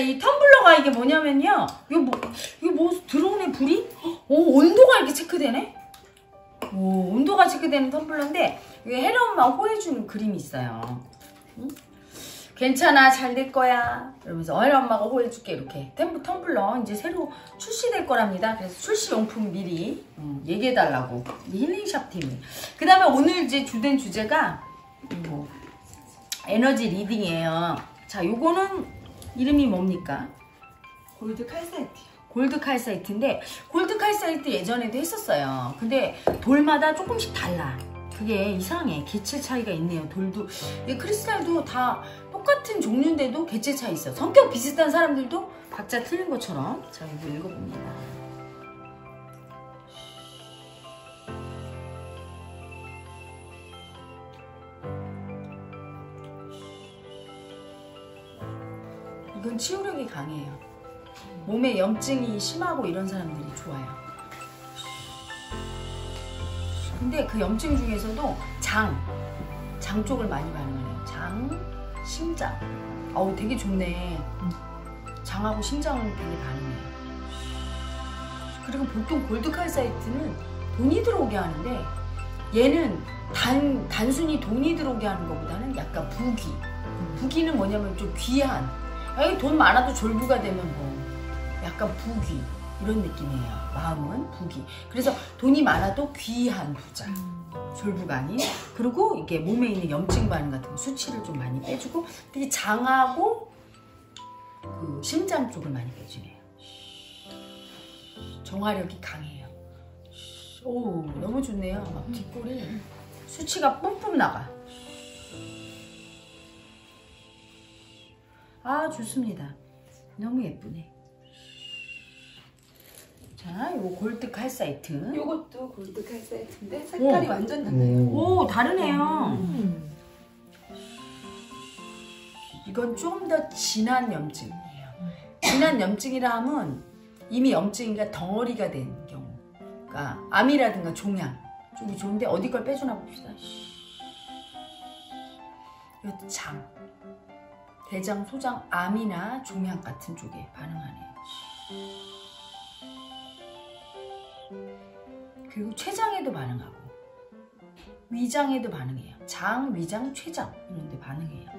이 텀블러가 이게 뭐냐면요. 이거 뭐, 이거 뭐 들어오네, 불이? 오, 온도가 이렇게 체크되네? 오, 온도가 체크되는 텀블러인데, 이게 혜라 엄마 호해준 그림이 있어요. 응? 괜찮아, 잘 될 거야. 이러면서 혜라 엄마가 호해줄게, 이렇게. 템, 텀블러 이제 새로 출시될 거랍니다. 그래서 출시 용품 미리 음, 얘기해달라고. 힐링샵 팀이. 그 다음에 오늘 이제 주된 주제가, 뭐, 에너지 reading이에요. 자, 요거는 이름이 뭡니까? Gold calcite. 골드 칼사이트인데 gold calcite 예전에도 했었어요. 근데 돌마다 조금씩 달라. 그게 이상해. 개체 차이가 있네요. 돌도 이 크리스탈도 다 똑같은 종류인데도 개체 차이 있어. 성격 비슷한 사람들도 각자 틀린 것처럼. 자, 이거 읽어봅니다. 치유력이 강해요. 몸에 염증이 심하고 이런 사람들이 좋아요. 근데 그 염증 중에서도 장, 장 쪽을 많이 반응해요. 장, 심장. 어우, 되게 좋네. 장하고 심장은 되게 반응해요. 그리고 보통 골드칼 사이트는 돈이 들어오게 하는데 얘는 단, 단순히 돈이 들어오게 하는 것보다는 약간 부귀. 부귀는 뭐냐면 좀 귀한, 에이, 돈 많아도 졸부가 되면 뭐 약간 부귀 이런 느낌이에요. 마음은 부귀. 그래서 돈이 많아도 귀한 부자. 졸부가 아닌. 그리고 이게 몸에 있는 염증 반응 같은 거 수치를 좀 많이 빼주고 특히 장하고 그 심장 쪽을 많이 빼주네요. 정화력이 강해요. 오 너무 좋네요. 막 뒷골이 수치가 뿜뿜 나가. 아 좋습니다. 너무 예쁘네. 자, 요거 골드 칼사이트. 요것도 골드 칼사이트인데 색깔이 오. 완전 달라요. 오 다르네요. 음. 이건 좀 더 진한 염증이에요. 진한 염증이라 하면 이미 염증이가 덩어리가 된 경우. 그러니까 암이라든가 종양 쪽이 좋은데 어디 걸 빼주나 봅시다. 이것도 장. 대장, 소장, 암이나 종양 같은 쪽에 반응하네요. 그리고 췌장에도 반응하고 위장에도 반응해요. 장, 위장, 췌장 이런 데 반응해요.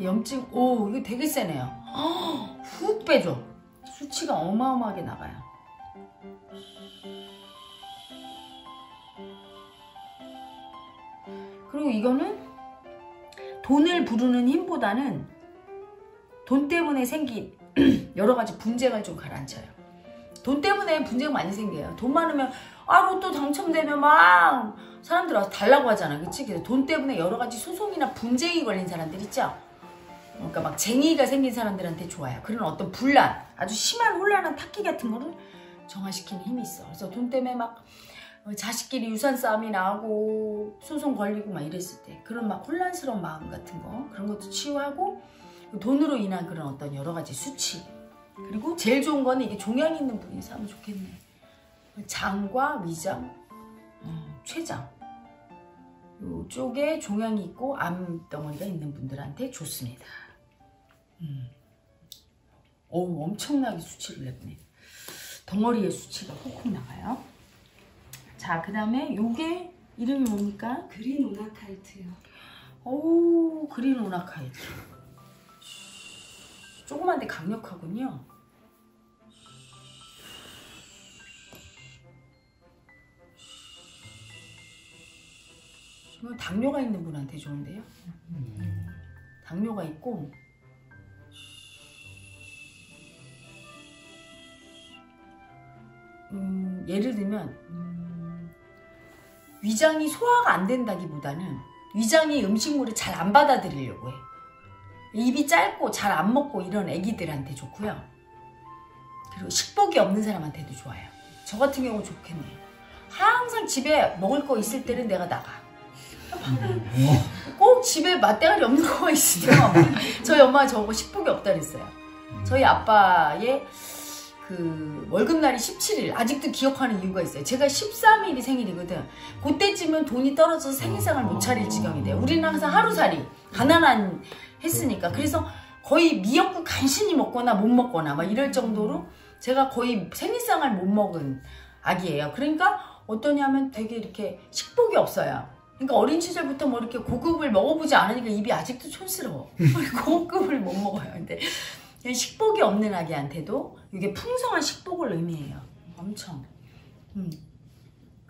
염증, 오 이거 되게 세네요. 헉, 훅 빼줘. 수치가 어마어마하게 나가요. 그리고 이거는 돈을 부르는 힘보다는 돈 때문에 생긴 여러 가지 분쟁을 좀 가라앉혀요. 돈 때문에 분쟁 많이 생겨요. 돈 많으면 아 로또 당첨되면 막 사람들 와서 달라고 하잖아, 그치? 그래서 돈 때문에 여러 가지 소송이나 분쟁이 걸린 사람들 있죠? 그러니까 막 쟁의가 생긴 사람들한테 좋아요. 그런 어떤 분란, 아주 심한 혼란한 타기 같은 거를 정화시키는 힘이 있어. 그래서 돈 때문에 막 자식끼리 유산 싸움이 나고 소송 걸리고 막 이랬을 때 그런 막 혼란스러운 마음 같은 거 그런 것도 치유하고 돈으로 인한 그런 어떤 여러 가지 수치 그리고 제일 좋은 거는 이게 종양이 있는 분이 사면 좋겠네. 장과 위장, 음, 췌장 이쪽에 종양이 있고 암 덩어리가 있는 분들한테 좋습니다. 음. 어우 엄청나게 수치를 내보네. 덩어리의 수치가 콕콕 나가요. 자, 그 다음에 요게 이름이 뭡니까? 그린 오나카이트요. 오, 그린 오나카이트. 조그만데 강력하군요. 이건 당뇨가 있는 분한테 좋은데요. 당뇨가 있고 음, 예를 들면 음, 위장이 소화가 안 된다기보다는 위장이 음식물을 잘 안 받아들이려고 해. 입이 짧고 잘 안 먹고 이런 애기들한테 좋고요. 그리고 식복이 없는 사람한테도 좋아요. 저 같은 경우 좋겠네. 항상 집에 먹을 거 있을 때는 내가 나가. 꼭 집에 맛대가리 없는 거가 있으면 저희 엄마가 저거 식복이 없다 그랬어요. 저희 아빠의 그 월급날이 17일 아직도 기억하는 이유가 있어요. 제가 13일이 생일이거든. 그때쯤은 돈이 떨어져서 생일상을 못 차릴 지경이 돼요. 우리는 항상 하루살이 가난한 했으니까 그래서 거의 미역국 간신히 먹거나 못 먹거나 막 이럴 정도로 제가 거의 생리상을 못 먹은 아기예요. 그러니까 어떠냐면 되게 이렇게 식복이 없어요. 그러니까 어린 시절부터 뭐 이렇게 고급을 먹어보지 않으니까 입이 아직도 촌스러워. 고급을 못 먹어요. 근데 식복이 없는 아기한테도 이게 풍성한 식복을 의미해요. 엄청. 음.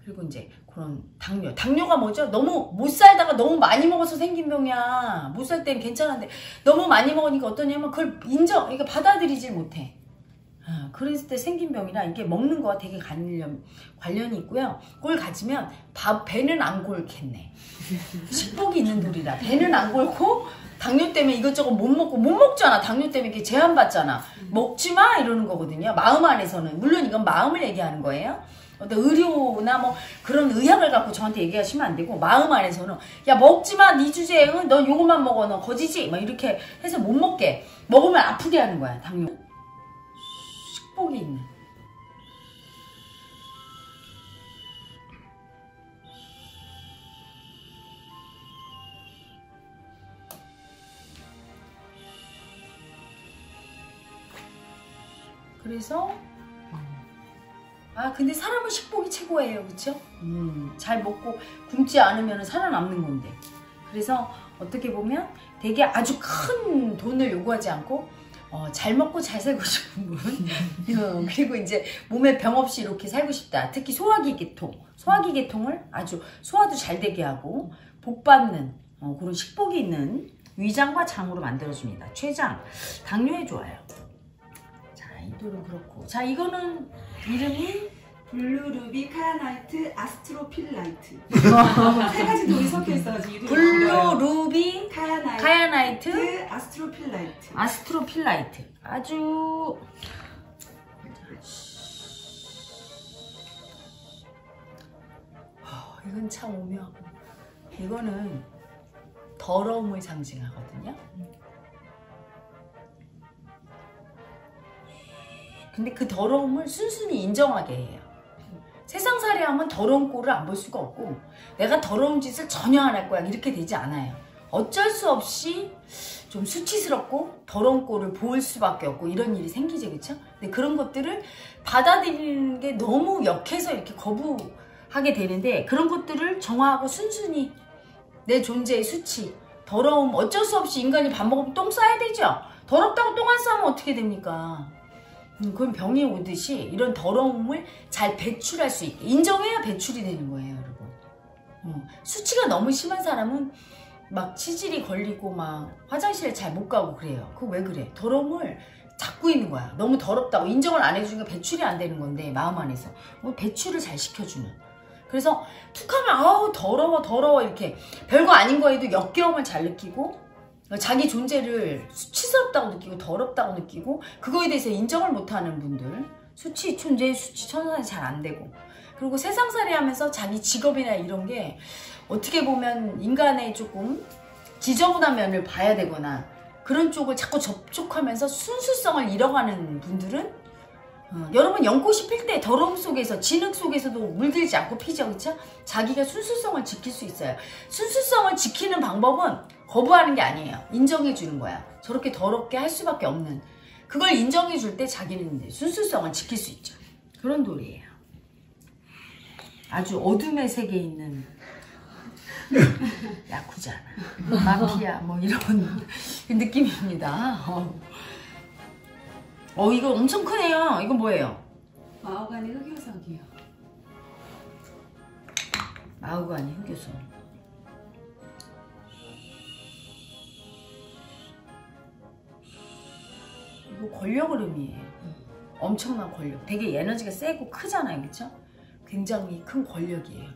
그리고 이제 그런 당뇨. 당뇨가 뭐죠? 너무 못 살다가 너무 많이 먹어서 생긴 병이야. 못 살 땐 괜찮은데 너무 많이 먹으니까 어떠냐면 그걸 인정, 그러니까 받아들이질 못해. 아, 그랬을 때 생긴 병이라 이게 먹는 거와 되게 관련, 관련이 있고요. 그걸 가지면 밥, 배는 안 골겠네. 식복이 있는 돌이라 배는 안 골고 당뇨 때문에 이것저것 못 먹고 못 먹잖아. 당뇨 때문에 이렇게 제한받잖아. 먹지 마 이러는 거거든요. 마음 안에서는 물론 이건 마음을 얘기하는 거예요. 어떤 의료나 뭐 그런 의학을 갖고 저한테 얘기하시면 안 되고 마음 안에서는 야 먹지 마 네 주제에 넌 요것만 먹어 너 거지지? 막 이렇게 해서 못 먹게. 먹으면 아프게 하는 거야 당뇨. 식복이 있는. 그래서 아 근데 사람은 식복이 최고예요. 그쵸? 음, 잘 먹고 굶지 않으면 살아남는 건데. 그래서 어떻게 보면 되게 아주 큰 돈을 요구하지 않고 어, 잘 먹고 잘 살고 싶은 분. 음, 그리고 이제 몸에 병 없이 이렇게 살고 싶다. 특히 소화기 계통. 소화기 계통을 아주 소화도 잘 되게 하고 복 받는 어, 그런 식복이 있는 위장과 장으로 만들어줍니다. 췌장. 당뇨에 좋아요 이 돌은 그렇고. 자 이거는 이름이 blue ruby kyanite astrophyllite. 세 가지 돌이 섞여 있어가지고 길어요. Blue ruby kyanite kyanite astrophyllite. Astrophyllite. 아주 어, 이건 참 오묘하고 이거는 더러움을 상징하거든요 근데 그 더러움을 순순히 인정하게 해요. 세상살이 하면 더러운 꼴을 안 볼 수가 없고 내가 더러운 짓을 전혀 안 할 거야 이렇게 되지 않아요. 어쩔 수 없이 좀 수치스럽고 더러운 꼴을 보일 수밖에 없고 이런 일이 생기죠 그쵸? 근데 그런 것들을 받아들이는 게 너무 역해서 이렇게 거부하게 되는데 그런 것들을 정화하고 순순히 내 존재의 수치 더러움 어쩔 수 없이 인간이 밥 먹으면 똥 싸야 되죠 더럽다고 똥 안 싸면 어떻게 됩니까 음, 그럼 병이 오듯이 이런 더러움을 잘 배출할 수 있게 인정해야 배출이 되는 거예요 여러분. 어, 수치가 너무 심한 사람은 막 치질이 걸리고 막 화장실에 잘 못 가고 그래요. 그거 왜 그래? 더러움을 잡고 있는 거야. 너무 더럽다고 인정을 안 해주니까 배출이 안 되는 건데 마음 안에서. 뭐 배출을 잘 시켜주는. 그래서 툭 하면 아우 더러워 더러워 이렇게 별거 아닌 거에도 역겨움을 잘 느끼고 자기 존재를 수치스럽다고 느끼고 더럽다고 느끼고 그거에 대해서 인정을 못하는 분들 수치 존재 수치 천선이 잘 안 되고. 그리고 세상살이 하면서 자기 직업이나 이런 게 어떻게 보면 인간의 조금 지저분한 면을 봐야 되거나 그런 쪽을 자꾸 접촉하면서 순수성을 잃어가는 분들은 어, 여러분 연꽃이 필 때 더러움 속에서 진흙 속에서도 물들지 않고 피죠 그쵸? 자기가 순수성을 지킬 수 있어요. 순수성을 지키는 방법은 거부하는 게 아니에요. 인정해 주는 거야. 저렇게 더럽게 할 수밖에 없는. 그걸 인정해 줄 때 자기는 순수성을 지킬 수 있죠. 그런 돌이에요. 아주 어둠의 세계에 있는 야쿠자나 마피아 뭐 이런 느낌입니다. 어. 어 이거 엄청 크네요. 이건 뭐예요? 마오가니 흑요석이요. 마우가니 흑요석. 이거 권력을 의미해요. 엄청난 권력. 되게 에너지가 세고 크잖아요. 그쵸? 굉장히 큰 권력이에요.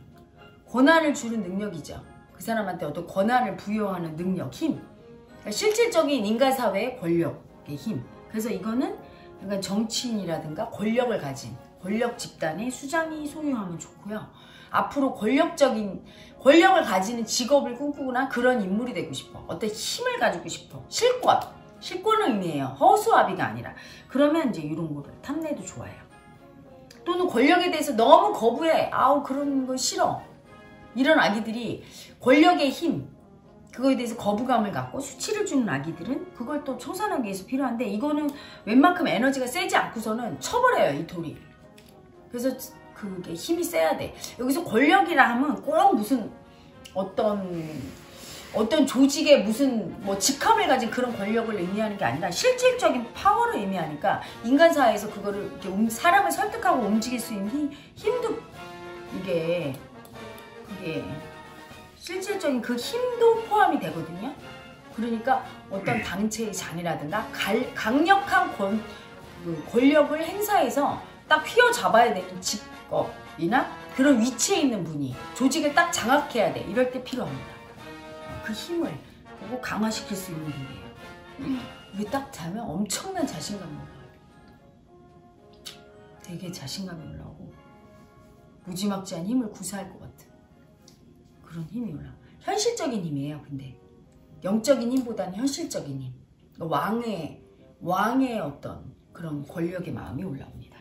권한을 주는 능력이죠. 그 사람한테 어떤 권한을 부여하는 능력, 힘. 그러니까 실질적인 인간 사회의 권력의 힘. 그래서 이거는 그러니까 정치인이라든가 권력을 가진 권력 집단의 수장이 소유하면 좋고요. 앞으로 권력적인 권력을 가지는 직업을 꿈꾸거나 그런 인물이 되고 싶어. 어떤 힘을 가지고 싶어. 실권. 실권을 의미해요. 허수아비가 아니라. 그러면 이제 이런 거를 탐내도 좋아요. 또는 권력에 대해서 너무 거부해. 아우 그런 거 싫어. 이런 아기들이 권력의 힘, 그거에 대해서 거부감을 갖고 수치를 주는 아기들은 그걸 또 청산하기 위해서 필요한데 이거는 웬만큼 에너지가 세지 않고서는 쳐버려요 이 돌이. 그래서 그게 힘이 세야 돼. 여기서 권력이라 하면 꼭 무슨 어떤 어떤 조직의 무슨 뭐 직함을 가진 그런 권력을 의미하는 게 아니라 실질적인 파워를 의미하니까 인간 사회에서 그거를 이렇게 음, 사람을 설득하고 움직일 수 있는 힘, 힘도 이게 그게 실질적인 그 힘도 포함이 되거든요. 그러니까 어떤 당체의 장이라든가 갈, 강력한 권, 그 권력을 행사해서 딱 휘어잡아야 되는 직업이나 그런 위치에 있는 분이 조직을 딱 장악해야 돼. 이럴 때 필요합니다. 그 힘을 그거 강화시킬 수 있는 분이에요. 이게 딱 자면 엄청난 자신감이 올라와요. 되게 자신감이 올라오고 무지막지한 힘을 구사할 것 같은 그런 힘이 올라. 현실적인 힘이에요. 근데 영적인 힘보다는 현실적인 힘. 왕의 왕의 어떤 그런 권력의 마음이 올라옵니다.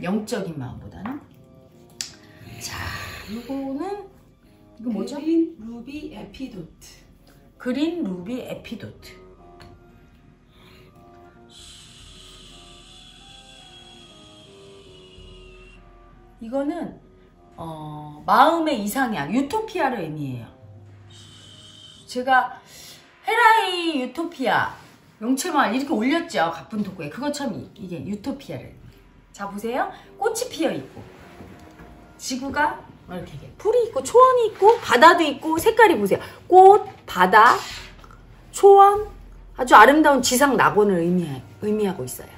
영적인 마음보다는 자, 이거는 이거 뭐죠? 그린 루비 에피도트. 그린 루비 에피도트. 이거는 어, 마음의 이상향, 유토피아를 의미해요. 제가 헤라이 유토피아 명체만 이렇게 올렸죠. 가쁜 도구에. 그것처럼 이게 유토피아를. 자 보세요. 꽃이 피어 있고 지구가 이렇게 풀이 있고 초원이 있고 바다도 있고 색깔이 보세요. 꽃, 바다, 초원 아주 아름다운 지상 낙원을 의미하, 의미하고 있어요.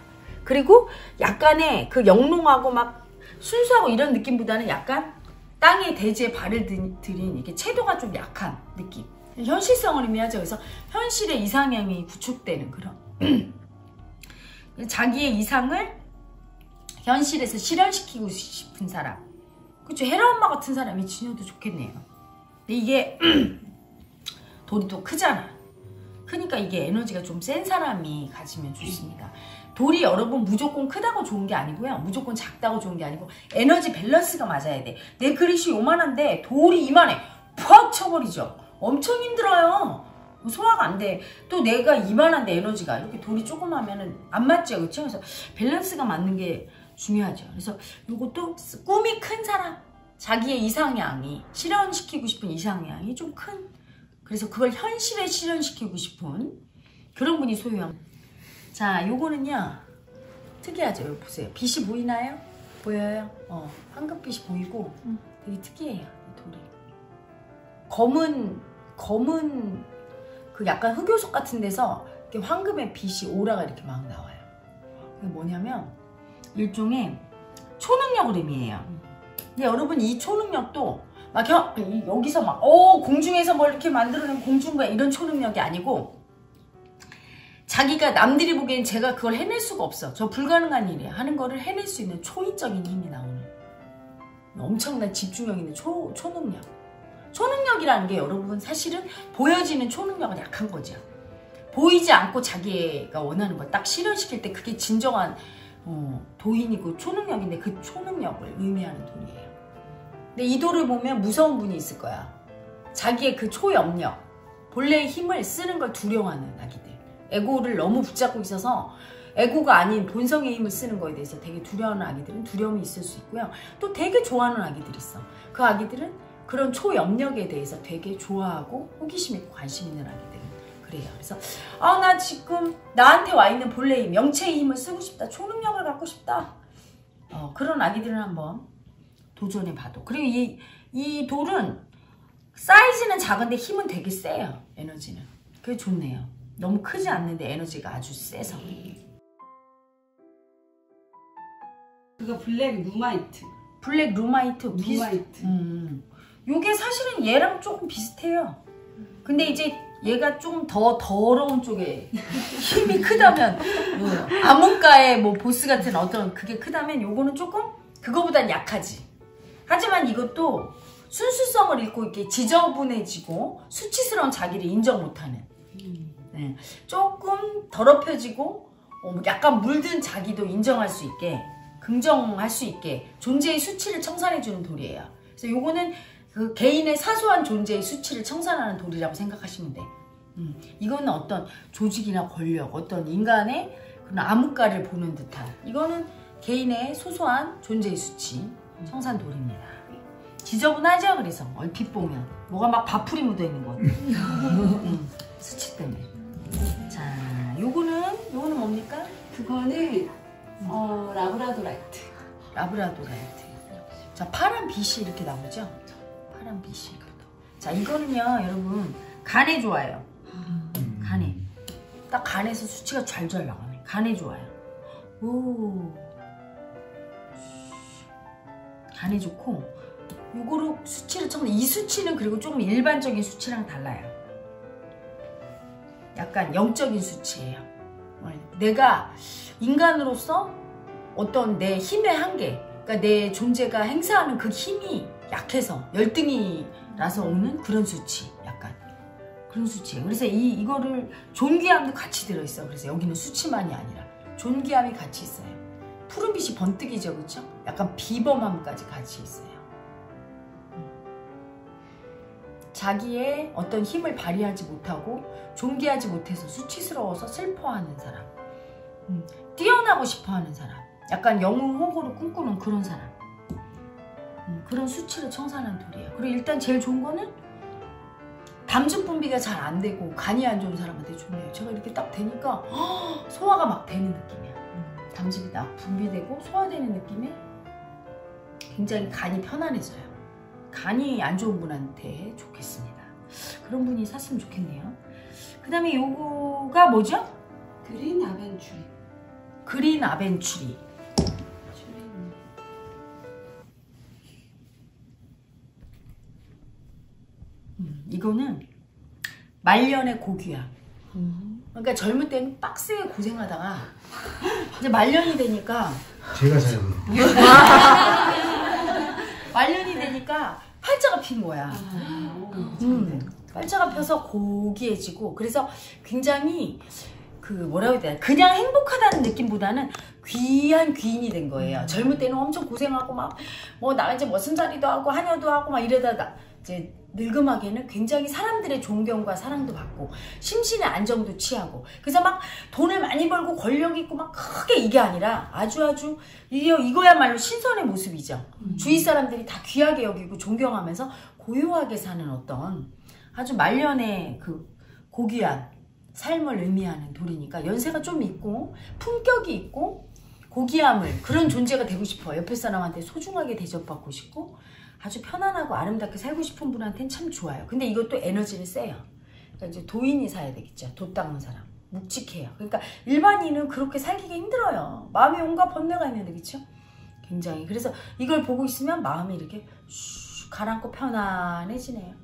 그리고 약간의 그 영롱하고 막 순수하고 이런 느낌보다는 약간 땅에 대지에 발을 들인 이게 채도가 좀 약한 느낌. 현실성을 의미하죠. 그래서 현실의 이상향이 구축되는 그런 자기의 이상을 현실에서 실현시키고 싶은 사람. 그쵸 헤라 엄마 같은 사람이 지녀도 좋겠네요 근데 이게 돌이 또 크잖아 크니까 이게 에너지가 좀 센 사람이 가지면 좋습니다 돌이 여러분 무조건 크다고 좋은 게 아니고요 무조건 작다고 좋은 게 아니고 에너지 밸런스가 맞아야 돼 내 그릇이 요만한데 돌이 이만해 팍 쳐버리죠 엄청 힘들어요 소화가 안 돼. 또 내가 이만한데 에너지가 이렇게 돌이 조그마면은 안 맞죠. 그렇죠? 그래서 밸런스가 맞는 게 중요하죠. 그래서 이것도 꿈이 큰 사람, 자기의 이상향이 실현시키고 싶은 이상향이 좀 큰, 그래서 그걸 현실에 실현시키고 싶은 그런 분이 소유한. 자, 요거는요 특이하죠. 요 보세요. 빛이 보이나요? 보여요? 어, 황금빛이 보이고 되게 특이해요. 돌이. 검은 검은 그 약간 흑요석 같은 데서 황금의 빛이 오라가 이렇게 막 나와요. 그게 뭐냐면 일종의 초능력을 의미해요. 근데 여러분 이 초능력도 막 겨, 여기서 막 어, 공중에서 뭘 이렇게 만들어낸 공중과 이런 초능력이 아니고 자기가 남들이 보기엔 제가 그걸 해낼 수가 없어. 저 불가능한 일이에요. 하는 거를 해낼 수 있는 초인적인 힘이 나오는 엄청난 집중력 있는 초, 초능력. 초능력이라는 게 여러분 사실은 보여지는 초능력은 약한 거죠. 보이지 않고 자기가 원하는 걸 딱 실현시킬 때 그게 진정한 어, 도인이고 초능력인데 그 초능력을 의미하는 돈이에요. 근데 이 돌을 보면 무서운 분이 있을 거야. 자기의 그 초염력, 본래의 힘을 쓰는 걸 두려워하는 아기들. 에고를 너무 붙잡고 있어서 에고가 아닌 본성의 힘을 쓰는 거에 대해서 되게 두려워하는 아기들은 두려움이 있을 수 있고요. 또 되게 좋아하는 아기들이 있어. 그 아기들은 그런 초염력에 대해서 되게 좋아하고 호기심 있고 관심 있는 아기들. 그래요. 그래서 아 나 지금 나한테 와 있는 본래의 영체의 힘을 쓰고 싶다. 초능력을 갖고 싶다. 어, 그런 아기들은 한번 도전해 봐도. 그리고 이, 이 돌은 사이즈는 작은데 힘은 되게 세요. 에너지는. 그게 좋네요. 너무 크지 않는데 에너지가 아주 세서. 그거 black nuummite. black nuummite. nuummite. 음. 요게 사실은 얘랑 조금 비슷해요. 근데 이제 얘가 좀 더 더러운 쪽에 힘이 크다면 뭐 암흑가의 뭐 보스 같은 어떤 그게 크다면 요거는 조금 그거보단 약하지. 하지만 이것도 순수성을 잃고 이렇게 지저분해지고 수치스러운 자기를 인정 못하는 네. 조금 더럽혀지고 어, 약간 물든 자기도 인정할 수 있게 긍정할 수 있게 존재의 수치를 청산해주는 돌이에요. 그래서 요거는 그 개인의 사소한 존재의 수치를 청산하는 돌이라고 생각하시면 돼. 음, 이거는 어떤 조직이나 권력, 어떤 인간의 그런 암흑가를 보는 듯한 이거는 개인의 소소한 존재의 수치 청산 돌입니다. 지저분하죠? 그래서 얼핏 보면 뭐가 막 밥풀이 묻어 있는 것 음, 수치 때문에. 자, 요거는 요거는 뭡니까? 그거는 어, labradorite. labradorite. 자, 파란 빛이 이렇게 나오죠? 파란 빛이. 자, 이거는요, 여러분 간에 좋아요. 간에. 딱 간에서 수치가 잘잘 나가네. 간에 좋아요. 오. 간에 좋고, 요거로 수치를 처음, 이 수치는 그리고 조금 일반적인 수치랑 달라요. 약간 영적인 수치예요. 어, 내가 인간으로서 어떤 내 힘의 한계, 그러니까 내 존재가 행사하는 그 힘이 약해서 열등이라서 오는 그런 수치, 약간 그런 수치예요. 그래서 이 이거를 존귀함도 같이 들어있어. 그래서 여기는 수치만이 아니라 존귀함이 같이 있어요. 푸른빛이 번뜩이죠, 그렇죠? 약간 비범함까지 같이 있어요. 자기의 어떤 힘을 발휘하지 못하고 존귀하지 못해서 수치스러워서 슬퍼하는 사람, 음, 뛰어나고 싶어하는 사람, 약간 영웅 호구를 꿈꾸는 그런 사람, 음, 그런 수치를 청산한 돌이에요. 그리고 일단 제일 좋은 거는 담즙 분비가 잘 안 되고 간이 안 좋은 사람한테 좋네요. 제가 이렇게 딱 되니까 허, 소화가 막 되는 느낌이야. 음, 담즙이 딱 분비되고 소화되는 느낌에 굉장히 간이 편안해져요. 간이 안 좋은 분한테 좋겠습니다. 그런 분이 샀으면 좋겠네요. 그 다음에 요거가 뭐죠? 그린 아벤추리. 그린 아벤추리. 음, 이거는 말년의 고귀야. 그러니까 젊을 때는 빡세게 고생하다가 이제 말년이 되니까 제가 사요. 말년이 되니까 팔자가 핀 거야. 음, 팔자가 펴서 고귀해지고 그래서 굉장히 그 뭐라고 해야 되나 그냥 행복하다는 느낌보다는 귀한 귀인이 된 거예요. 젊을 때는 엄청 고생하고 막 뭐 나 이제 무슨 자리도 하고 하녀도 하고 막 이러다가 이제 늙음하게는 굉장히 사람들의 존경과 사랑도 받고 심신의 안정도 취하고 그래서 막 돈을 많이 벌고 권력 있고 막 크게 이게 아니라 아주 아주 이거 이거야말로 신선의 모습이죠. 주위 사람들이 다 귀하게 여기고 존경하면서 고요하게 사는 어떤 아주 말년의 그 고귀한 삶을 의미하는 돌이니까 연세가 좀 있고 품격이 있고 고귀함을 그런 존재가 되고 싶어 옆에 사람한테 소중하게 대접받고 싶고 아주 편안하고 아름답게 살고 싶은 분한테는 참 좋아요. 근데 이것도 에너지를 세요. 그러니까 이제 도인이 사야 되겠죠. 돛 닦는 사람. 묵직해요. 그러니까 일반인은 그렇게 살기가 힘들어요. 마음에 온갖 번뇌가 있는데 그렇죠? 굉장히 그래서 이걸 보고 있으면 마음이 이렇게 슉 가라앉고 편안해지네요.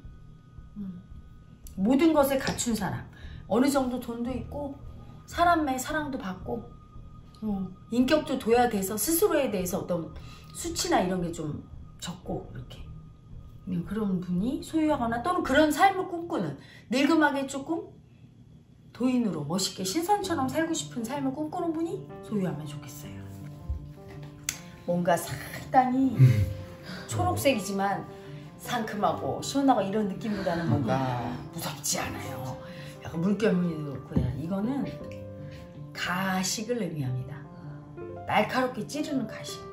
음. 모든 것을 갖춘 사람. 어느 정도 돈도 있고 사람의 사랑도 받고 음, 인격도 둬야 돼서 스스로에 대해서 어떤 수치나 이런 게좀 적고 이렇게 음, 그런 분이 소유하거나 또는 그런 삶을 꿈꾸는 늙음하게 조금 도인으로 멋있게 신선처럼 살고 싶은 삶을 꿈꾸는 분이 소유하면 좋겠어요. 뭔가 상당히 초록색이지만 상큼하고 시원하고 이런 느낌보다는 뭔가 무섭지 않아요. 약간 물결무늬도 그렇고 이거는 가식을 의미합니다. 날카롭게 찌르는 가식.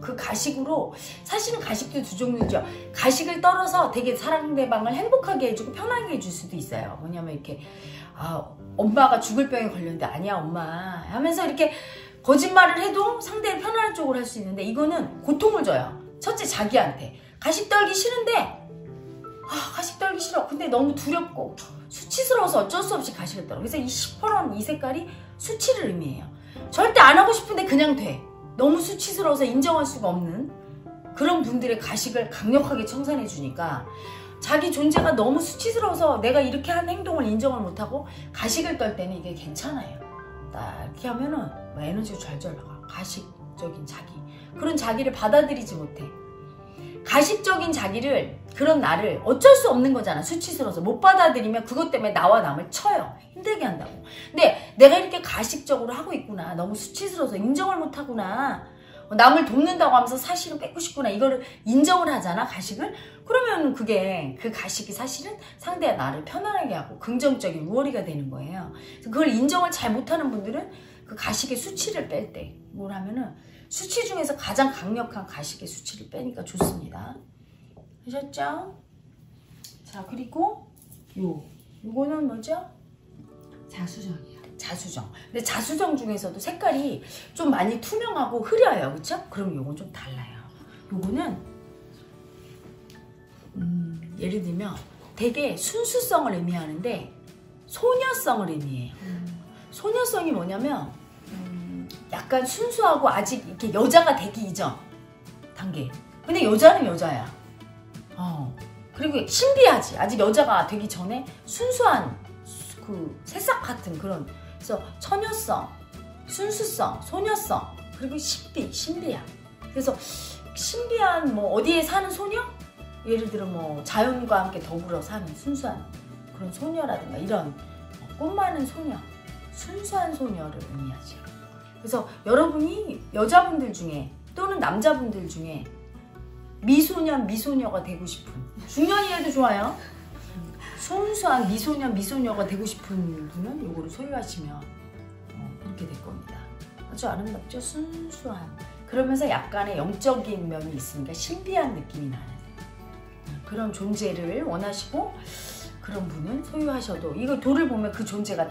그 가식으로 사실은 가식도 두 종류죠. 가식을 떨어서 되게 상대방을 행복하게 해주고 편하게 해줄 수도 있어요. 뭐냐면 이렇게 아 엄마가 죽을 병에 걸렸는데 아니야 엄마 하면서 이렇게 거짓말을 해도 상대를 편안한 쪽으로 할 수 있는데 이거는 고통을 줘요. 첫째 자기한테 가식 떨기 싫은데 아 가식 떨기 싫어. 근데 너무 두렵고 수치스러워서 어쩔 수 없이 가식을 떨어. 그래서 이 시퍼런 이 색깔이 수치를 의미해요. 절대 안 하고 싶은데 그냥 돼. 너무 수치스러워서 인정할 수가 없는 그런 분들의 가식을 강력하게 청산해 주니까 자기 존재가 너무 수치스러워서 내가 이렇게 한 행동을 인정을 못하고 가식을 떨 때는 이게 괜찮아요. 딱 이렇게 하면은 뭐 에너지가 잘 잘 나가. 가식적인 자기. 그런 자기를 받아들이지 못해. 가식적인 자기를 그런 나를 어쩔 수 없는 거잖아. 수치스러워서. 못 받아들이면 그것 때문에 나와 남을 쳐요. 힘들게 한다고. 근데 내가 이렇게 가식적으로 하고 있구나. 너무 수치스러워서 인정을 못하구나. 남을 돕는다고 하면서 사실은 뺏고 싶구나. 이거를 인정을 하잖아 가식을? 그러면 그게 그 가식이 사실은 상대가 나를 편안하게 하고 긍정적인 우월이가 되는 거예요. 그걸 인정을 잘 못하는 분들은 그 가식의 수치를 뺄 때 뭘 하면은 수치 중에서 가장 강력한 가식의 수치를 빼니까 좋습니다 하셨죠? 자 그리고 요 요거는 뭐죠? 자수정이요. 자수정. 근데 자수정 중에서도 색깔이 좀 많이 투명하고 흐려요. 그쵸? 그럼 요건 좀 달라요. 요거는 음, 예를 들면 되게 순수성을 의미하는데 소녀성을 의미해요. 음. 소녀성이 뭐냐면 음, 약간 순수하고 아직 이렇게 여자가 되기 이전 단계. 근데 여자는 여자야. 어. 그리고 신비하지. 아직 여자가 되기 전에 순수한 그 새싹 같은 그런 그래서 처녀성, 순수성, 소녀성 그리고 신비, 신비함. 그래서 신비한 뭐 어디에 사는 소녀? 예를 들어 뭐 자연과 함께 더불어 사는 순수한 그런 소녀라든가 이런 꽃 많은 소녀, 순수한 소녀를 의미하죠. 그래서 여러분이 여자분들 중에 또는 남자분들 중에 미소년, 미소녀가 되고 싶은 중년이라도 좋아요. 순수한 미소년, 미소녀가 되고 싶은 분은 이거를 소유하시면 어, 그렇게 될 겁니다. 아주 아름답죠? 순수한. 그러면서 약간의 영적인 면이 있으니까 신비한 느낌이 나는 그런 존재를 원하시고 그런 분은 소유하셔도 이거 돌을 보면 그 존재가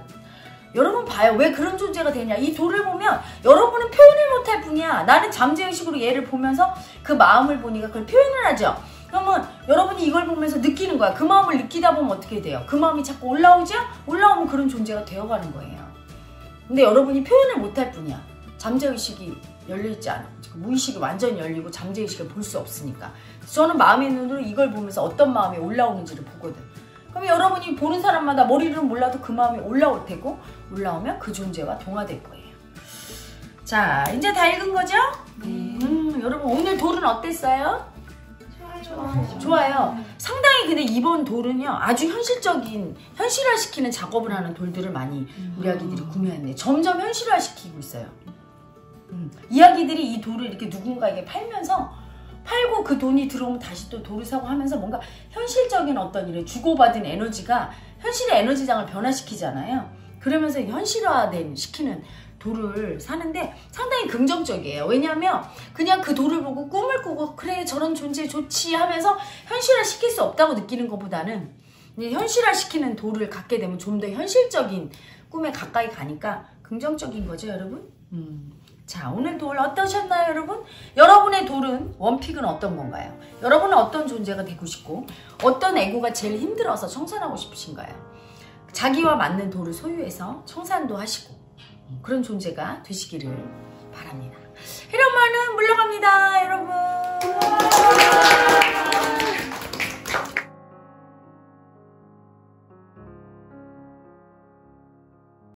여러분 봐요. 왜 그런 존재가 되냐. 이 돌을 보면 여러분은 표현을 못할 뿐이야. 나는 잠재의식으로 얘를 보면서 그 마음을 보니까 그걸 표현을 하죠. 그러면 여러분이 이걸 보면서 느끼는 거야. 그 마음을 느끼다 보면 어떻게 돼요? 그 마음이 자꾸 올라오죠? 올라오면 그런 존재가 되어가는 거예요. 근데 여러분이 표현을 못할 뿐이야. 잠재의식이 열려있지 않아. 무의식이 완전히 열리고 잠재의식을 볼 수 없으니까. 저는 마음의 눈으로 이걸 보면서 어떤 마음이 올라오는지를 보거든. 그럼 여러분이 보는 사람마다 머리로는 몰라도 그 마음이 올라올 테고 올라오면 그 존재와 동화될 거예요. 자, 이제 다 읽은 거죠? 네. 음, 여러분 오늘 돌은 어땠어요? 좋아요. 좋아요. 상당히 근데 이번 돌은요 아주 현실적인 현실화시키는 작업을 하는 돌들을 많이 우리 아기들이 구매했네. 점점 현실화시키고 있어요. 음, 이야기들이 이 돌을 이렇게 누군가에게 팔면서 팔고 그 돈이 들어오면 다시 또 돌을 사고 하면서 뭔가 현실적인 어떤 이런 주고받은 에너지가 현실의 에너지장을 변화시키잖아요. 그러면서 현실화된 시키는 돌을 사는데 상당히 긍정적이에요. 왜냐하면 그냥 그 돌을 보고 꿈을 꾸고 그래 저런 존재 좋지 하면서 현실화 시킬 수 없다고 느끼는 것보다는 현실화 시키는 돌을 갖게 되면 좀 더 현실적인 꿈에 가까이 가니까 긍정적인 거죠 여러분? 음. 자 오늘 돌 어떠셨나요 여러분? 여러분의 돌은 원픽은 어떤 건가요? 여러분은 어떤 존재가 되고 싶고 어떤 애고가 제일 힘들어서 청산하고 싶으신가요? 자기와 맞는 돌을 소유해서 청산도 하시고 그런 존재가 되시기를 바랍니다. 해령마는 물러갑니다 여러분